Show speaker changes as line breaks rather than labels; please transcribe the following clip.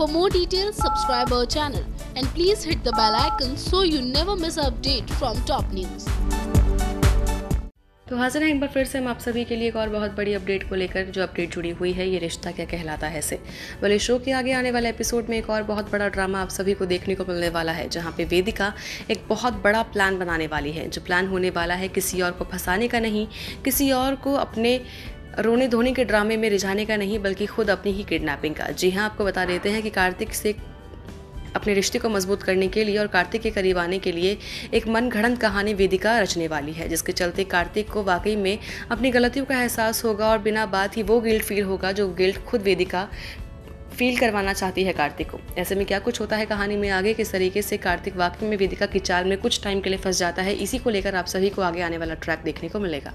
For more details, subscribe our channel and please hit the bell icon so you never miss an update from top news.
तो हाजिर हैं एक बार फिर से हम आप सभी के लिए एक और बहुत बड़ी अपडेट को लेकर जो अपडेट जुड़ी हुई है ये रिश्ता क्या कहलाता है से बोले शो के आगे आने वाले एपिसोड में एक और बहुत बड़ा ड्रामा आप सभी को देखने को मिलने वाला है जहाँ पे वेदिका एक बहुत बड़ा प्लान बनाने वाली है जो प्लान होने वाला है किसी और को फंसाने का नहीं किसी और को अपने रोने धोने के ड्रामे में रिझाने का नहीं, बल्कि खुद अपनी ही किडनैपिंग का। जी हाँ आपको बता देते हैं कि कार्तिक से अपने रिश्ते को मज़बूत करने के लिए और कार्तिक के करीब आने के लिए एक मन घड़ंत कहानी वेदिका रचने वाली है, जिसके चलते कार्तिक को वाकई में अपनी गलतियों का एहसास होगा और बिना बात ही वो गिल्ट फील होगा, जो गिल्ट खुद वेदिका फील करवाना चाहती है कार्तिक को। ऐसे में क्या कुछ होता है कहानी में आगे किस तरीके से कार्तिक वाकई में वेदिका की चाल में कुछ टाइम के लिए फंस जाता है, इसी को लेकर आप सभी को आगे आने वाला ट्रैक देखने को मिलेगा।